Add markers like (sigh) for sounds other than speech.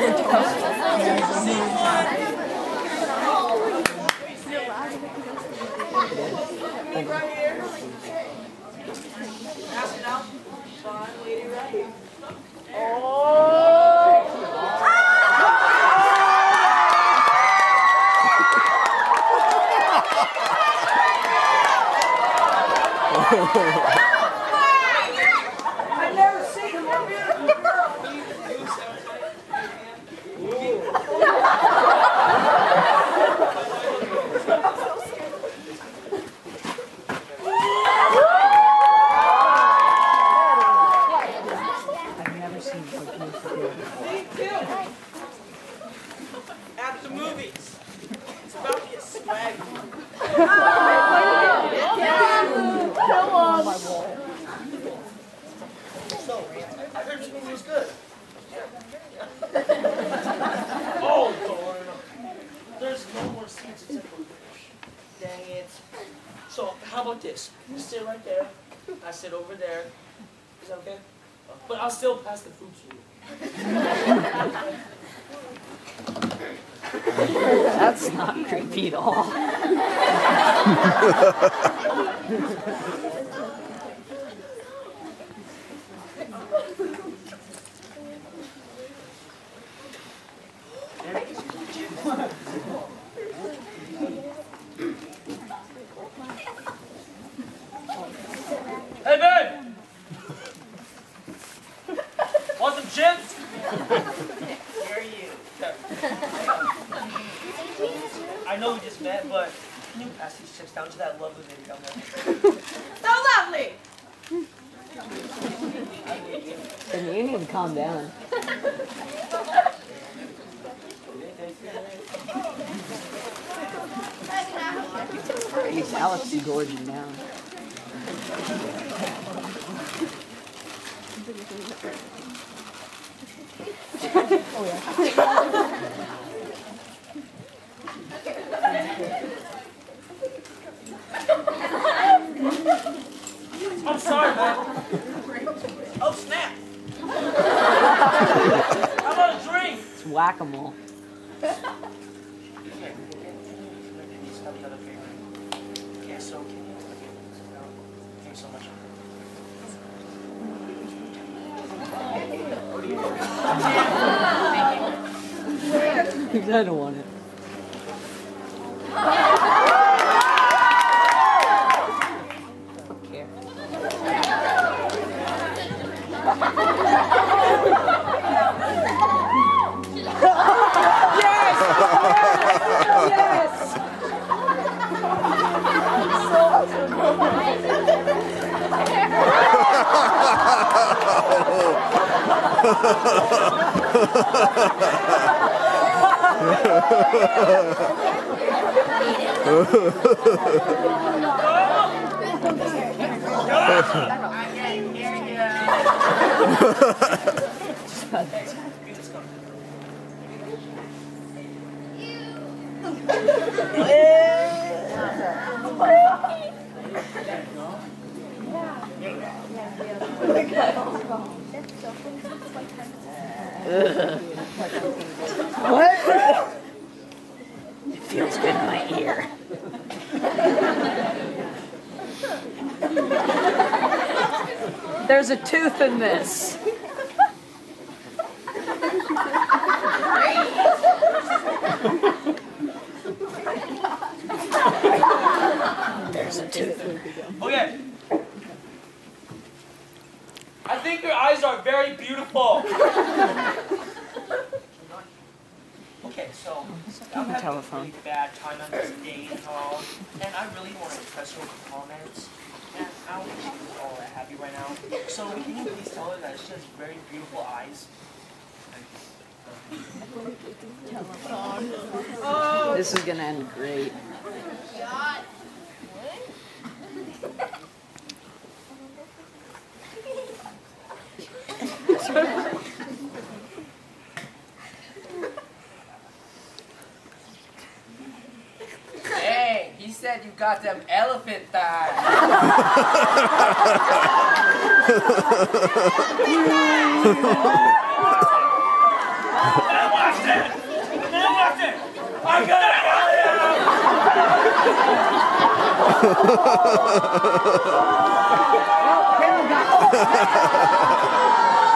I've oh (laughs) never seen a more beautiful girl. I've never seen what you do. Me too. At the movies. It's about to get swaggy. So, Oh. There's no more seats Dang it. So, how about this? You sit right there. I sit over there. Is that okay? But I'll still pass the food to you. That's not creepy at all. Hey, babe! Want some chips? Where are you? I know we just met, but can you pass these chips down to that lovely lady down there? (laughs) So lovely. Then you need to calm down. At least Alex is gorging down. I'm (laughs) sorry, man. Oh, snap. How about a drink? It's whack-a-mole. Here, these (laughs) have another favor. Yeah, so can you look at this now? Thanks so much. I don't want it. (laughs) Yeah. What? It feels good in my ear. There's a tooth in this. There's a tooth. Oh, okay. I think your eyes are very beautiful. Okay, so I'm having telephone. a really bad time on this date and all, and I really want to impress her with comments. And I don't think she's all that happy right now. So can you please tell her that she has very beautiful eyes? Oh. This is gonna end great. Hey, said you got them elephant thighs. (laughs) I got it! (laughs)